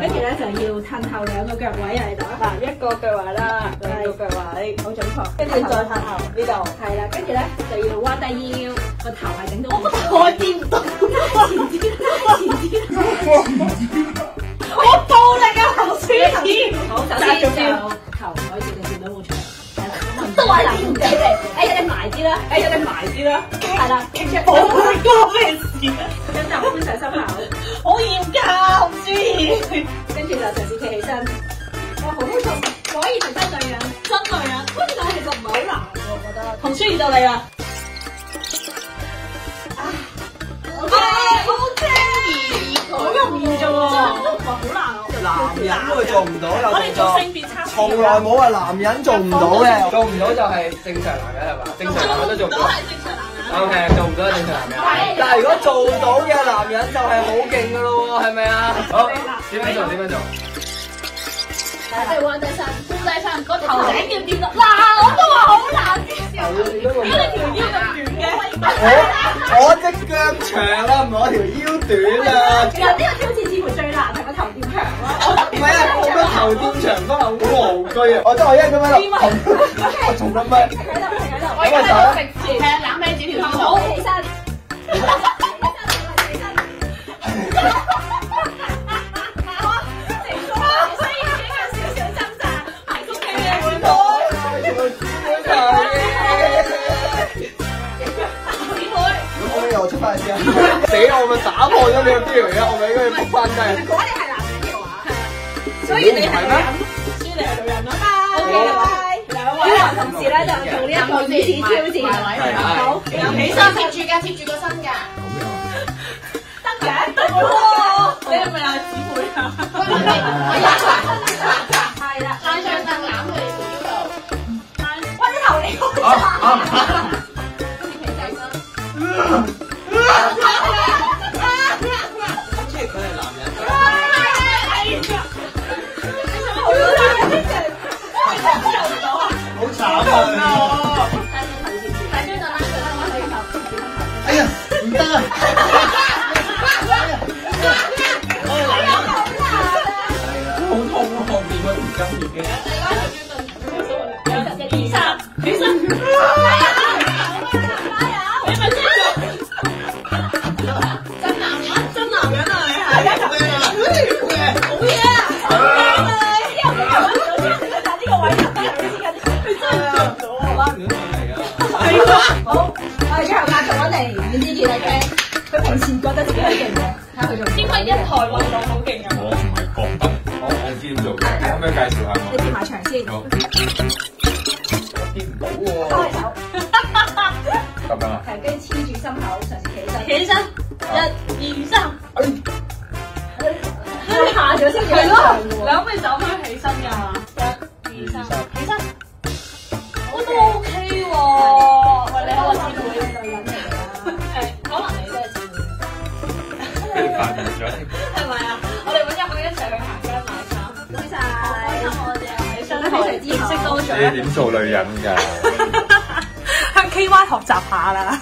跟住咧就要褪後兩個腳位喺度。嗱，一個腳位啦，兩個腳位，好準確。跟住再褪後呢度。係啦，跟住咧就要彎低腰，個頭係整到。我覺得我掂唔到，前啲，前啲。我暴力啊，洪舒怡。好，首先就頭可以直接掂到半牆。都係掂唔俾你。誒，你埋啲啦，哎呀，你埋啲啦。係啦，跟住我會講咩事啊？咁就搬上心口。好嚴格，跟住就嘗試企起身。哇，好舒服，果然係真女人，真女人。不過其實唔係好難喎，我覺得。同舒怡到你啦。好正，好容易啫喎，都唔係好難喎。男人都會做唔到有我哋做性別測試，從來冇話男人做唔到嘅，做唔到就係正常男人係嘛？正常男人都做唔到。O K，做唔到係正常男人。但係如果做到嘅男人就係好勁噶咯喎，係咪啊？好，點樣做？點樣做？即係彎低身，高低身個頭頂要掂到，嗱我都話好難啲。點解你條腰咁短嘅？我我隻腳長啊，唔係我條腰短啊。其實呢個挑戰似乎最難係個頭點長咯。唔係啊，我覺得頭點長都係好戇居啊！我真係一咁樣啦，我重咁樣。停喺度，停喺度。我而家喺度直字，係啊，攬起住條好，腰。起身。咁可唔可以我出翻先啊？死啦！我咪打破咗你個標嚟啊！我咪應該要仆翻低。如果你係男人嘅話，所以你係女人，所以你係女人啦。咧就做呢一個椅子挑戰。好，有起身貼住㗎，貼住個身㗎。得嘅，得喎，你係咪啊姊妹啊？係啦。拉上凳攬佢哋條腰度。喂，你頭你啊啊！Oh, no. 好，我哋最後壓軸揾嚟袁之健嚟傾，佢平時覺得自己好勁嘅，睇下佢做。因為一台運動好勁啊！我唔係覺得，我我知點做嘅，可唔可以介紹下你貼埋牆先，我？見唔到喎。開手，咁樣啊？係跟住黐住心口，嘗試企身。起身，一、二、三。你下咗先係係咯，咯，兩咪就咁系。咪啊？我哋揾日可以一齐去行街买衫。唔該開心。我哋喺商非常之好認識多你咗。點做女人噶？向 K Y 学习下啦。